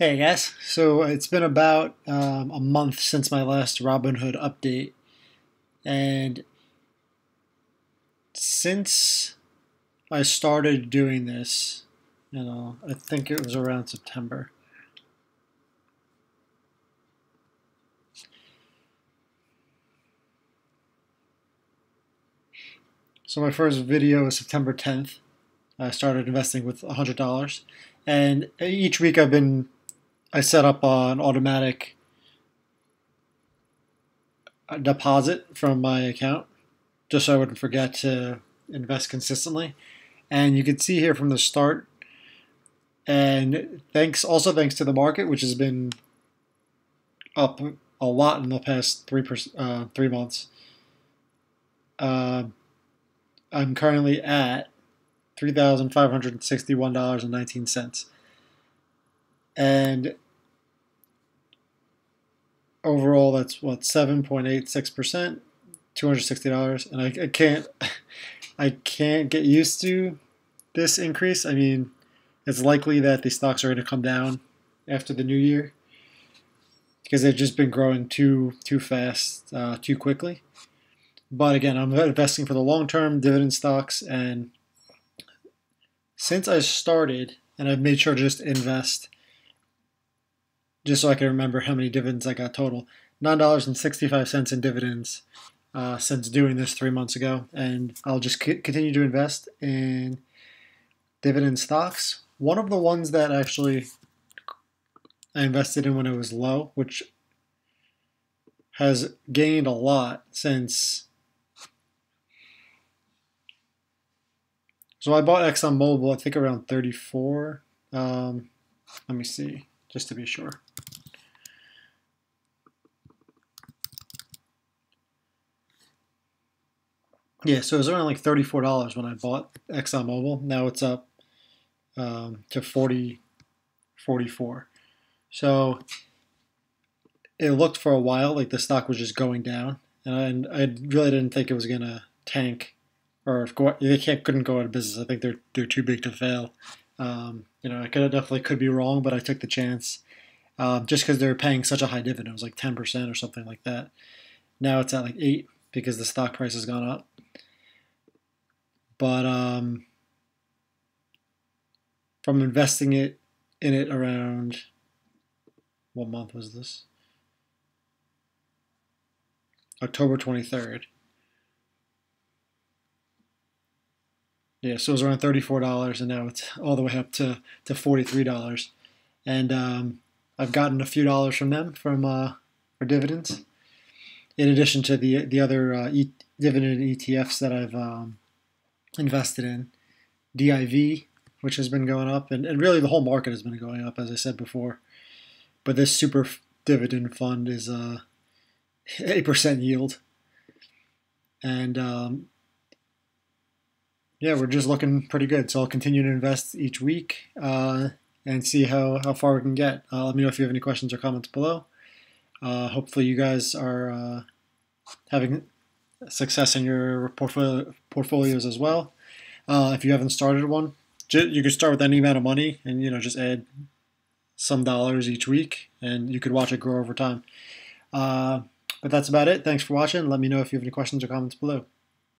Hey guys, so it's been about um, a month since my last Robinhood update, and since I started doing this, you know, I think it was around September. So my first video was September 10th. I started investing with $100, and each week I've been I set up an automatic deposit from my account just so I wouldn't forget to invest consistently. And you can see here from the start, and thanks also thanks to the market, which has been up a lot in the past three uh, three months. Uh, I'm currently at three thousand five hundred sixty-one dollars and nineteen cents and overall that's what 7.86% $260 and I, I can't I can't get used to this increase. I mean it's likely that the stocks are going to come down after the new year because they've just been growing too too fast uh, too quickly. But again I'm investing for the long term dividend stocks and since I started and I've made sure to just invest just so I can remember how many dividends I got total. $9.65 in dividends uh, since doing this three months ago. And I'll just c- continue to invest in dividend stocks. One of the ones that actually I invested in when it was low, which has gained a lot since. So I bought ExxonMobil, I think around 34. Um, let me see, just to be sure. Yeah, so it was around like thirty-four dollars when I bought ExxonMobil. Now it's up um, to 40, 44. So it looked for a while like the stock was just going down, and I, I really didn't think it was gonna tank, or if go, they can't couldn't go out of business. I think they're they're too big to fail. Um, you know, I could definitely could be wrong, but I took the chance um, just because they're paying such a high dividend. It was like ten percent or something like that. Now it's at like eight because the stock price has gone up. But um, from investing it in it around what month was this? October 23rd. Yeah, so it was around $34 and now it's all the way up to, to $43. And um, I've gotten a few dollars from them from uh, for dividends in addition to the the other uh, e- dividend ETFs that I've um, invested in, DIV, which has been going up, and, and really the whole market has been going up, as I said before. But this super dividend fund is a eight percent yield, and um, yeah, we're just looking pretty good. So I'll continue to invest each week uh, and see how how far we can get. Uh, let me know if you have any questions or comments below. Uh, hopefully, you guys are uh, having success in your portfolio portfolios as well. Uh, if you haven't started one, you could start with any amount of money and you know just add some dollars each week, and you could watch it grow over time. Uh, but that's about it. Thanks for watching. Let me know if you have any questions or comments below.